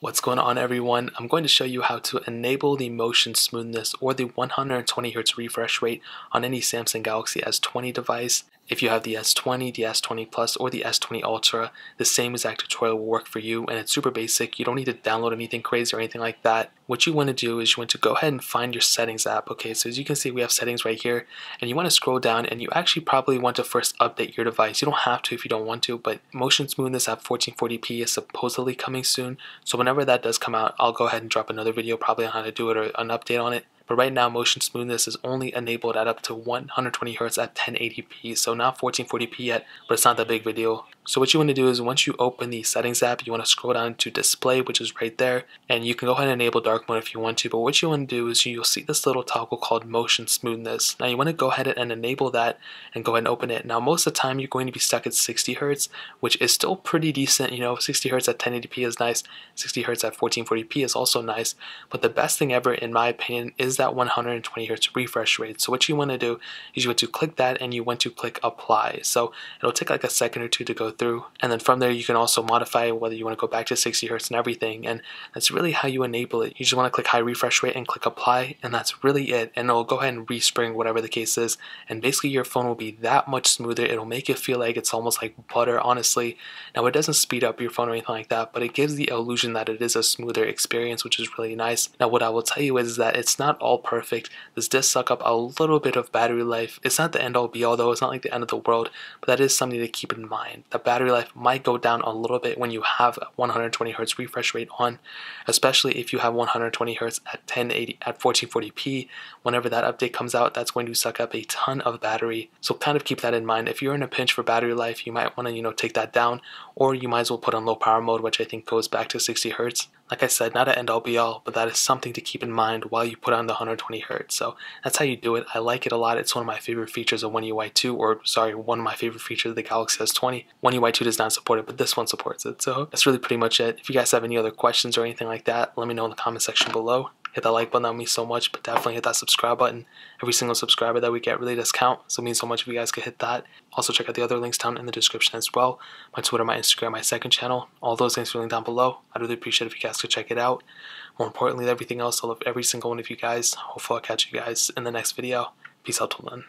What's going on everyone? I'm going to show you how to enable the motion smoothness or the 120Hz refresh rate on any Samsung Galaxy S20 device if you have the S20, the S20 Plus, or the S20 Ultra, the same exact tutorial will work for you and it's super basic. You don't need to download anything crazy or anything like that. What you want to do is you want to go ahead and find your settings app. Okay, so as you can see, we have settings right here and you want to scroll down and you actually probably want to first update your device. You don't have to if you don't want to, but motion smoothness at 1440p is supposedly coming soon. So whenever that does come out, I'll go ahead and drop another video probably on how to do it or an update on it. But right now, motion smoothness is only enabled at up to 120 Hz at 1080p, so not 1440p yet, but it's not that big of a deal. So what you want to do is once you open the settings app, you want to scroll down to display, which is right there, and you can go ahead and enable dark mode if you want to, but what you want to do is you'll see this little toggle called motion smoothness. Now you want to go ahead and enable that and go ahead and open it. Now most of the time you're going to be stuck at 60 Hz, which is still pretty decent, you know, 60 Hz at 1080p is nice, 60 Hz at 1440p is also nice, but the best thing ever in my opinion is that 120 hertz refresh rate. So what you want to do is you want to click that and you want to click apply. So it'll take like a second or two to go through. And then from there, you can also modify whether you want to go back to 60 hertz and everything. And that's really how you enable it. You just want to click high refresh rate and click apply, and that's really it. And it'll go ahead and respring whatever the case is. And basically, your phone will be that much smoother. It'll make it feel like it's almost like butter, honestly. Now, it doesn't speed up your phone or anything like that, but it gives the illusion that it is a smoother experience, which is really nice. Now, what I will tell you is that it's not all perfect. This does suck up a little bit of battery life. It's not the end all be all, though. It's not like the end of the world, but that is something to keep in mind. The battery life might go down a little bit when you have 120 hertz refresh rate on, especially if you have 120 hertz at 1080 at 1440p. Whenever that update comes out, that's going to suck up a ton of battery. So kind of keep that in mind. If you're in a pinch for battery life, you might want to you know take that down, or you might as well put on low power mode, which I think goes back to 60 hertz. Like I said, not an end all be all, but that is something to keep in mind while you put on the 120 hertz. So that's how you do it. I like it a lot. It's one of my favorite features of One UI 2, or sorry, one of my favorite features of the Galaxy S20. One UI 2 does not support it, but this one supports it. So that's really pretty much it. If you guys have any other questions or anything like that, let me know in the comment section below hit that like button that means so much but definitely hit that subscribe button. Every single subscriber that we get really does count so it means so much if you guys could hit that. Also check out the other links down in the description as well. My twitter my instagram my second channel all those links are linked down below. I'd really appreciate if you guys could check it out. More importantly everything else i love every single one of you guys. Hopefully i'll catch you guys in the next video. Peace out till then